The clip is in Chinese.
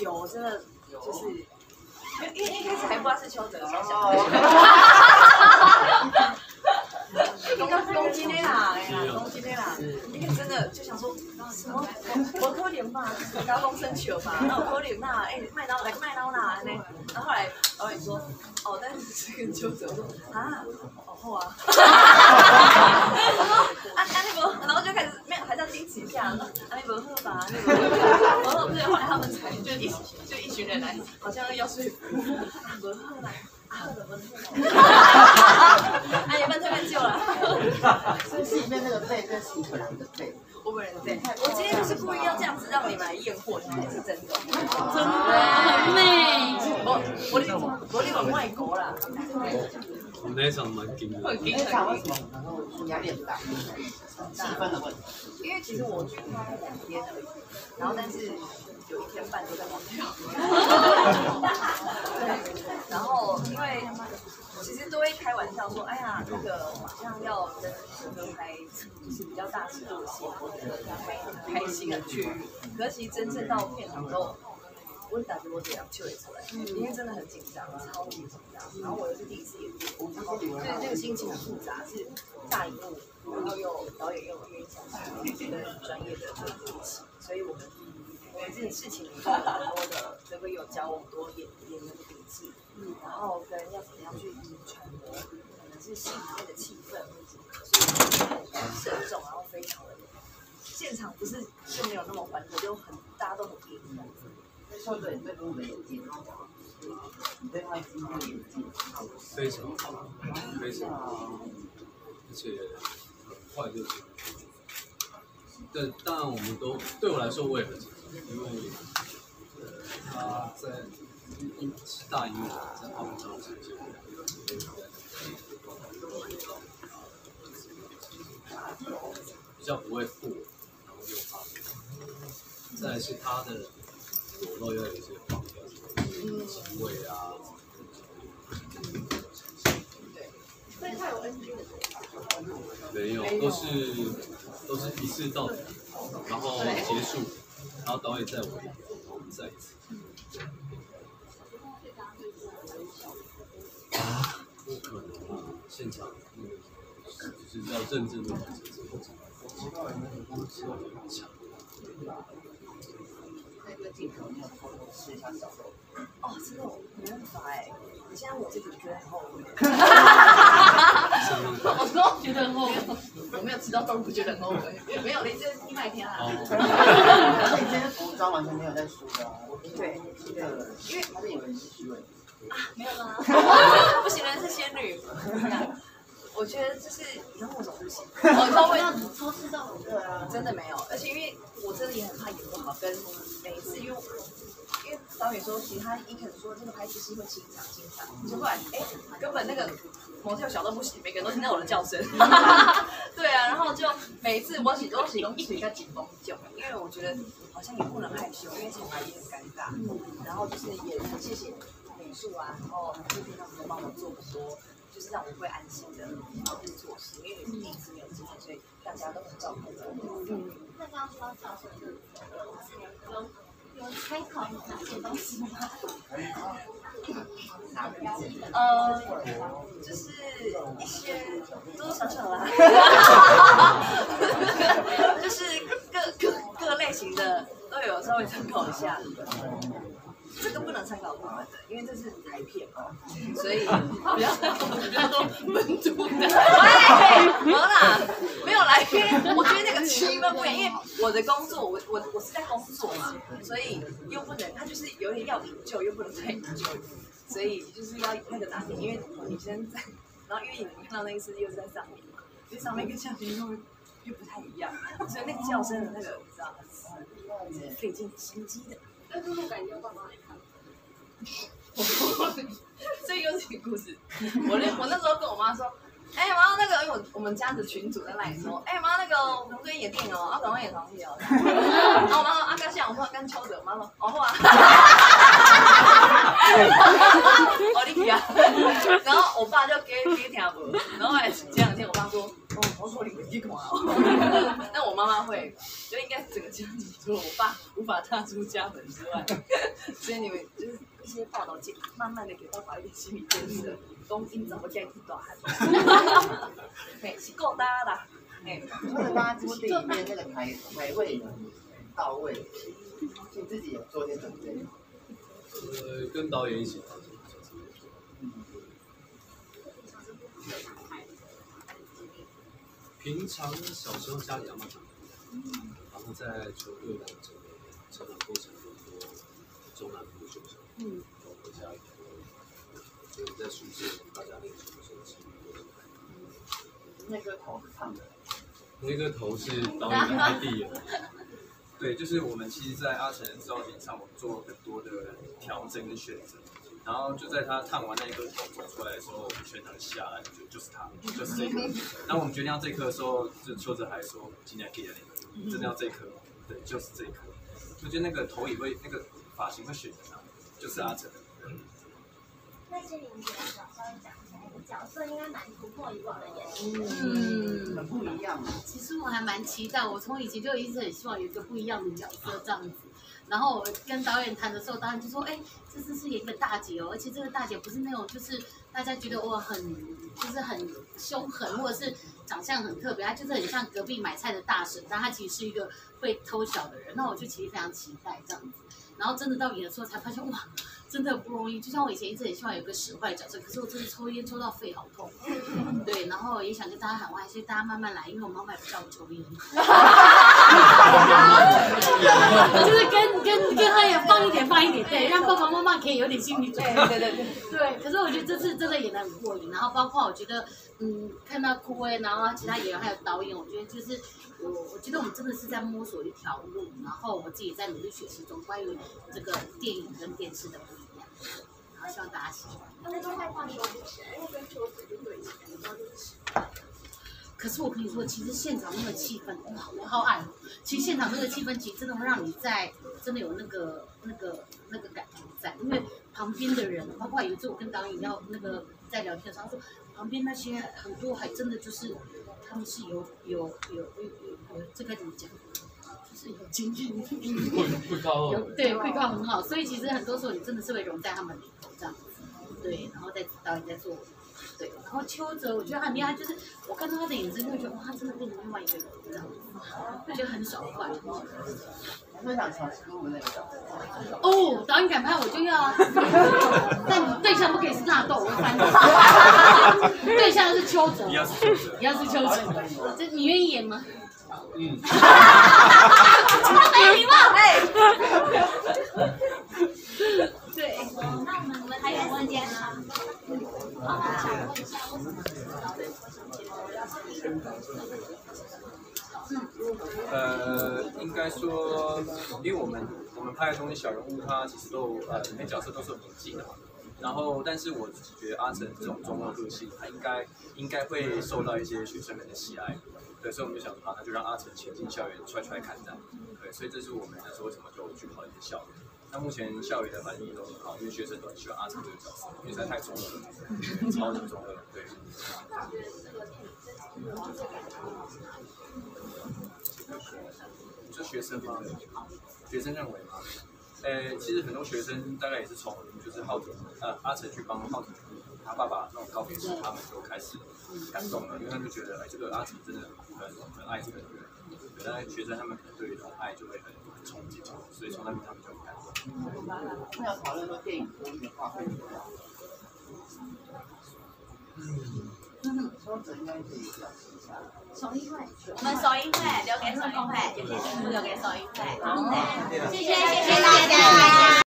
有，我真的就是，因为一开始还不知道是邱泽，才想。公公斤的啦，哎呀，公斤的啦，因为真的就想说什么，我我可怜吧，高公升球吧，那我可怜呐，哎，麦当来个麦当啦，那，然后后来导演说，哦，但是这个邱泽我说啊，哦好啊，啊啊那个，然后就开始没有，还是要矜持一下，啊那个喝吧，那个，然后对，后来他们才就一就一群人来，好像要说服，啊不喝啦。啊，怎么哎，也蛮特别久了。所以戏里面那个背跟喜本人的背，我本人对，我今天就是故意要这样子让你们来验货，才是真的。真的很美。我我你我你往外国啦。我们那一场蛮紧的，会给那场为什么然后压力很大？气氛的问题。因为其实我去拍两天而已，然后但是有一天半都在忘掉。对，然后因为其实都会开玩笑说，哎呀，那个好像要跟陈哥拍就是比较大尺度的戏，我觉得会很开心的去。可是其实真正到片场之后，我打直播这样就会出来，因为真的很紧张，超级紧张。然后我又是第一次演，然后对那个心情很复杂，是大荧幕，然后又导演又愿意想跟专业的对比一起，所以我们我们这件事情很多的，这个有教我们多演演员的笔记，然后跟要怎么样去揣摩，可能是戏里面的气氛，所以很慎重，然后非常的现场不是就没有那么欢乐，就很大家都很硬这样子。说对你对公的演技，你对他今天的演技，非常好，非常好，而且很快就结束。但当然，我们都对我来说，我也很紧张，因为呃，他在一是大荧幕，在画面上呈现，比较不会负，然后又怕，再是他的裸露要有一些放掉，机位啊。所以他有 NG 的没有，都是都是一次到底，然后结束，然后导演再尾，然后我们再一次。啊，不可能啊！现场那个就是要认真的完成这个节目，很强。那个镜头你有偷偷吃一下小肉，哦，真的我没办法哎，你现在我自己觉得很后悔。我说觉得很后悔。我没有吃到豆腐，觉得很后悔。没有，你这另外一天啦。哦，而且你今天服装完全没有在输的啊，对，对，因为他是以为你是虚伪，啊没有啦。不行，人是仙女。我觉得就是以后我怎么不行？我都会偷吃到对啊，真的没有，而且因为我真的也很怕演不好，跟每一次因为因为导演说，其实他一开始说这个拍戏是会清场清场，就后来哎根本那个模特小到不行，每个人都听到我的叫声。对啊，然后就每一次我洗都洗东西一个紧绷就，因为我觉得好像也不能害羞，因为前排也很尴尬。然后就是也很谢谢美术啊，然后这边他们都帮我做很多。就是让我会安心的好日做事，因为你是第一次没有经验，所以大家都很照顾我。嗯，那刚刚说到教授，有有参考哪些东西吗？呃，就是一些多多少少啦，就是各各各类型的都有稍微参考一下。这个不能参考部分的，因为这是台片嘛，所以比较比较多本土的。喂，没啦，没有来，因为我觉得那个气氛不一样，因为我的工作，我我我是在工作嘛，所以又不能，他就是有点要营救，又不能太营救，所以就是要那个拿捏，因为女生在，然后因为你看到那一次又是在上面嘛，因为上面跟下面又又不太一样，所以那个叫声的那个你知道，是费尽心机的。那 这种感觉爸妈来看。这又是一个故事。我那我那时候跟我妈说，哎、妈，那个因为我我们家的群主在那里说，哎、妈，那个我们最近演电影哦，啊，赶快演床戏哦。然后我妈说，啊，刚像我说跟邱泽，我妈说，哦，好啊。哦，你听啊。然后我爸就给给听无，然后后来前两天我爸说，哦，我说你没去看哦。但我妈妈会，就应该整个家庭除了我爸无法踏出家门之外，所以你们就是一些报道，就慢慢的给爸爸一点心理建设，公因怎么这样去大汉，嘿，是够大啦，嘿，或者大家做电影面那个台台位到位，你自己有做些准备。呃，跟导演一起。平常小时候家里阿妈长，然后在球队的这个成长过程中，多中南部选手，嗯，然后回家以后，就是在宿舍大家那个时候几乎都是那个头是唱的，那个头是导演的 ID，对，就是我们其实，在阿成的造型上，我们做了很多的调整跟选择。然后就在他烫完那一颗头走出来的时候，我们全场下来，就就是他，就是这颗。然后我们决定要这颗的时候，就邱泽还说今天给的那个，真的要这颗，对，就是这颗。我觉得那个头也会，那个发型会选择他，就是阿成。那些林杰小稍微讲起来，角色应该蛮突破以往的演嗯，很不一样。其实我还蛮期待，我从以前就一直很希望有一个不一样的角色这样子。然后我跟导演谈的时候，导演就说：“哎，这次是演一个大姐哦，而且这个大姐不是那种就是大家觉得哇很就是很凶狠，或者是长相很特别，她就是很像隔壁买菜的大婶，但她其实是一个会偷小的人。那我就其实非常期待这样子。然后真的到演的时候才发现，哇！”真的不容易，就像我以前一直很希望有个使坏角色，可是我真的抽烟抽到肺好痛。对，然后也想跟大家喊话，所以大家慢慢来，因为我妈妈也不叫我抽烟。就是跟对，让爸爸妈妈可以有点心理准备。对对对。对，可是我觉得这次真的演的很过瘾，然后包括我觉得，嗯，看到枯威，然后其他演员还有导演，我觉得就是我我觉得我们真的是在摸索一条路，然后我自己在努力学习中，关于这个电影跟电视的不一样。然后希望大家喜欢。他们都害怕说不起来，因为跟秋子就对起来，然后就吃。可是我跟你说，其实现场那个气氛，哇，我好爱。其实现场那个气氛，其实真的会让你在真的有那个那个那个感觉在，因为旁边的人，包括有一次我跟导演要那个在聊天的时候，他说旁边那些很多还真的就是他们是有有有有有这该怎么讲？就是有经验，会会高有对会高很好，所以其实很多时候你真的是会融在他们头这样，对，然后再导演在做，对，然后邱泽我觉得很厉害，就是我看到他的眼神就觉得哇，他真的变成另外一个人这样子，就觉得很爽快。我想尝试录那个哦，导演敢拍我就要啊，但对象不可以是纳豆，我会翻 对象是邱泽，你要是邱泽，一样是邱泽，这你愿意演吗？嗯。他没礼貌。哎。对，那我们我们还有问题吗？呃，应该说，因为我们我们拍的东西小人物，他其实都呃里面角色都是有年纪的嘛。然后，但是我自己觉得阿成这种中二个性，他应该应该会受到一些学生们的喜爱。对，所以我们就想说，那就让阿成潜进校园踹踹看这样。对，所以这是我们那时候为什么就去跑一些校园。那目前校园的反应都很好，因为学生都很喜欢阿成这个角色，因为实在太中二了，超级中二。对。就学生吗？学生认为吗？呃，其实很多学生大概也是从就是浩廷呃阿成去帮浩廷他爸爸那种告别式，他们就开始感动了，因为他就觉得哎，这个阿成真的很很爱这个人，原来学生他们可能对于这种爱就会很憧憬，所以从那边他们就很感动。那要讨论说电影的话会怎么样？嗯，说者应该可以表示一下。首映会，我们首映会留给首映会，谢谢节目留给首映会，好，谢谢谢谢大家。